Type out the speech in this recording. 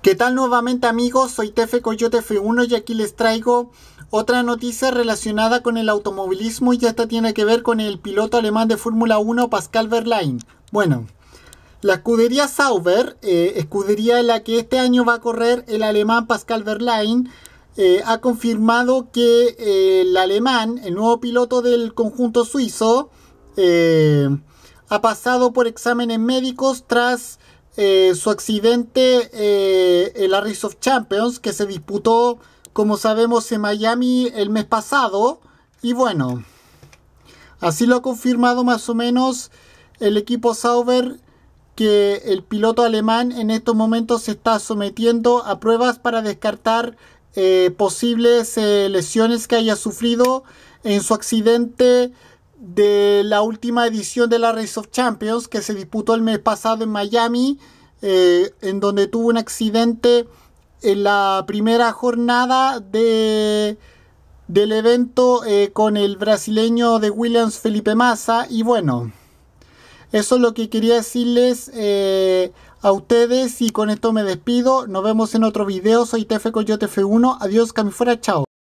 ¿Qué tal nuevamente amigos? Soy Tefe Coyote F1 y aquí les traigo otra noticia relacionada con el automovilismo y esta tiene que ver con el piloto alemán de Fórmula 1 Pascal Verlaine. Bueno, la escudería Sauber, eh, escudería en la que este año va a correr el alemán Pascal Verlaine, eh, ha confirmado que eh, el alemán, el nuevo piloto del conjunto suizo, ha pasado por exámenes médicos tras eh, su accidente eh, en la Race of Champions que se disputó, como sabemos, en Miami el mes pasado. Y bueno, así lo ha confirmado más o menos el equipo Sauber que el piloto alemán en estos momentos se está sometiendo a pruebas para descartar eh, posibles lesiones que haya sufrido en su accidente de la última edición de la Race of Champions que se disputó el mes pasado en Miami, eh, en donde tuvo un accidente en la primera jornada de, del evento eh, con el brasileño de Williams Felipe Massa. Y bueno, eso es lo que quería decirles eh, a ustedes y con esto me despido. Nos vemos en otro video. Soy TF Coyote F1. Adiós, fuera chao.